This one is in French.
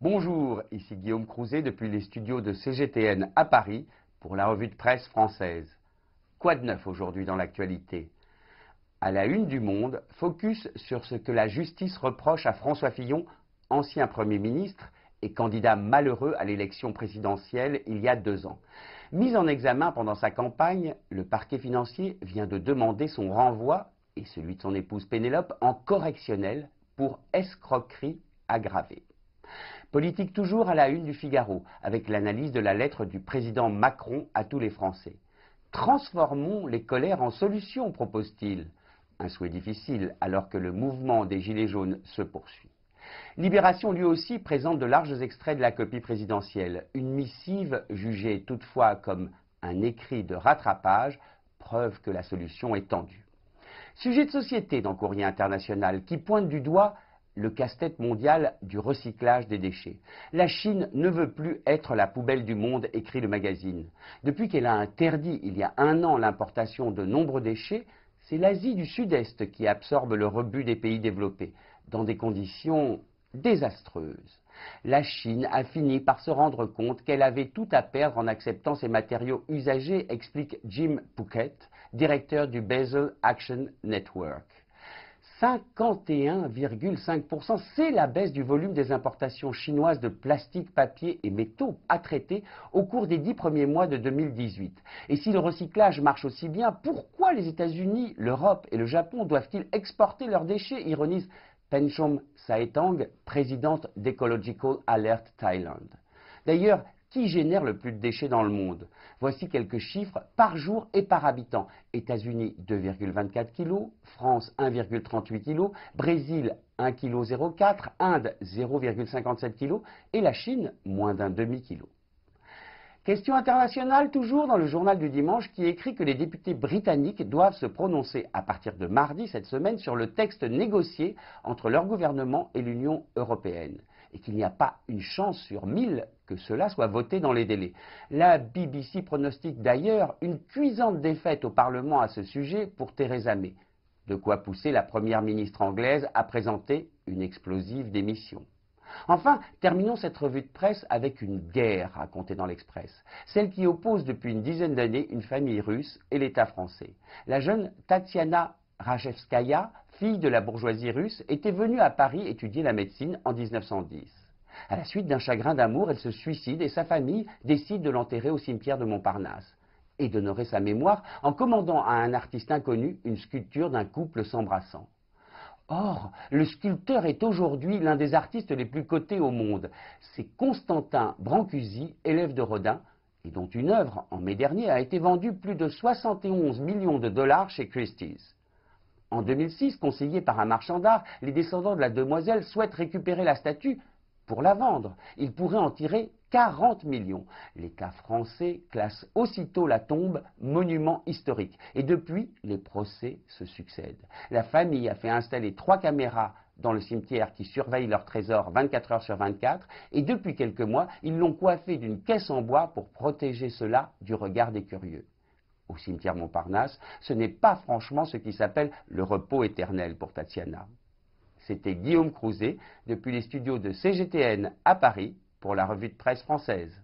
Bonjour, ici Guillaume Crouzet depuis les studios de CGTN à Paris pour la revue de presse française. Quoi de neuf aujourd'hui dans l'actualité? À la une du monde, focus sur ce que la justice reproche à François Fillon, ancien Premier ministre et candidat malheureux à l'élection présidentielle il y a deux ans. Mis en examen pendant sa campagne, le parquet financier vient de demander son renvoi et celui de son épouse Pénélope en correctionnel pour escroquerie aggravée. Politique toujours à la une du Figaro, avec l'analyse de la lettre du président Macron à tous les Français. Transformons les colères en solutions, propose-t-il. Un souhait difficile alors que le mouvement des Gilets jaunes se poursuit. Libération lui aussi présente de larges extraits de la copie présidentielle, une missive jugée toutefois comme un écrit de rattrapage, preuve que la solution est tendue. Sujet de société dans Courrier International qui pointe du doigt le casse-tête mondial du recyclage des déchets. La Chine ne veut plus être la poubelle du monde, écrit le magazine. Depuis qu'elle a interdit il y a un an l'importation de nombreux déchets, c'est l'Asie du Sud-Est qui absorbe le rebut des pays développés, dans des conditions désastreuses. La Chine a fini par se rendre compte qu'elle avait tout à perdre en acceptant ces matériaux usagés, explique Jim Puckett, directeur du Basel Action Network. 51,5%. C'est la baisse du volume des importations chinoises de plastique, papier et métaux à traiter au cours des dix premiers mois de 2018. Et si le recyclage marche aussi bien, pourquoi les États-Unis, l'Europe et le Japon doivent-ils exporter leurs déchets ironise Penchom Saetang, présidente d'Ecological Alert Thailand. D'ailleurs, qui génère le plus de déchets dans le monde? Voici quelques chiffres par jour et par habitant. États-Unis 2,24 kg, France 1,38 kg, Brésil 1,04 kg, Inde 0,57 kg et la Chine moins d'un demi-kilo. Question internationale, toujours dans le journal du dimanche, qui écrit que les députés britanniques doivent se prononcer à partir de mardi cette semaine sur le texte négocié entre leur gouvernement et l'Union européenne. Et qu'il n'y a pas une chance sur mille que cela soit voté dans les délais. La BBC pronostique d'ailleurs une cuisante défaite au Parlement à ce sujet pour Theresa May, de quoi pousser la Première ministre anglaise à présenter une explosive démission. Enfin, terminons cette revue de presse avec une guerre racontée dans l'Express, celle qui oppose depuis une dizaine d'années une famille russe et l'État français. La jeune Tatiana Rajevskaya, fille de la bourgeoisie russe, était venue à Paris étudier la médecine en 1910. À la suite d'un chagrin d'amour, elle se suicide et sa famille décide de l'enterrer au cimetière de Montparnasse et d'honorer sa mémoire en commandant à un artiste inconnu une sculpture d'un couple s'embrassant. Or, le sculpteur est aujourd'hui l'un des artistes les plus cotés au monde. C'est Constantin Brancusi, élève de Rodin, et dont une œuvre, en mai dernier, a été vendue plus de 71 millions de dollars chez Christie's. En 2006, conseillés par un marchand d'art, les descendants de la demoiselle souhaitent récupérer la statue pour la vendre. Ils pourraient en tirer 40 millions. L'État français classe aussitôt la tombe monument historique. Et depuis, les procès se succèdent. La famille a fait installer trois caméras dans le cimetière qui surveillent leur trésor 24 heures sur 24. Et depuis quelques mois, ils l'ont coiffé d'une caisse en bois pour protéger cela du regard des curieux au cimetière Montparnasse, ce n'est pas franchement ce qui s'appelle le repos éternel pour Tatiana. C'était Guillaume Crouzet depuis les studios de CGTN à Paris pour la revue de presse française.